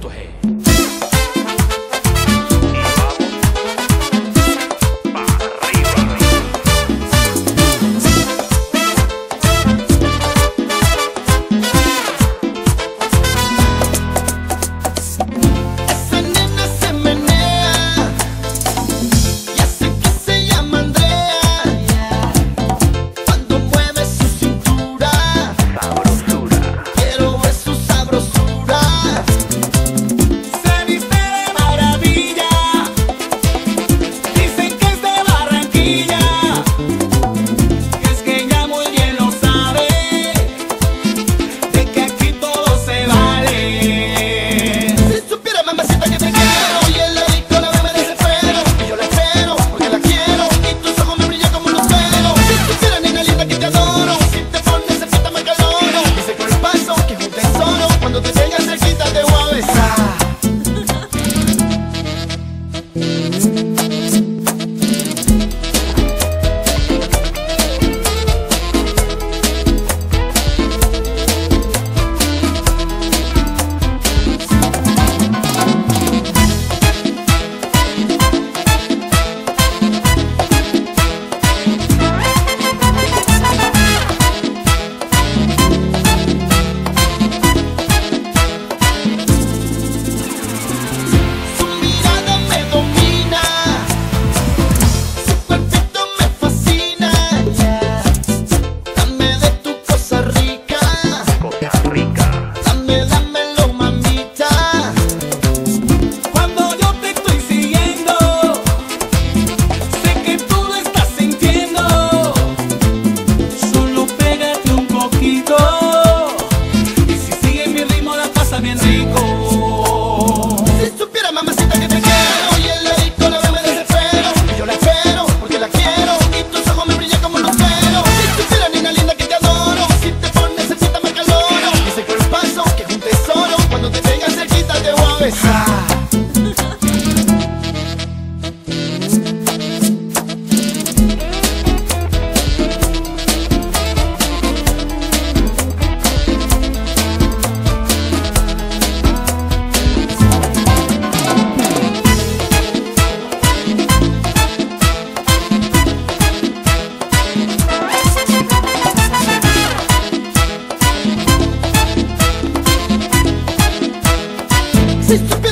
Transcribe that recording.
对。It's It's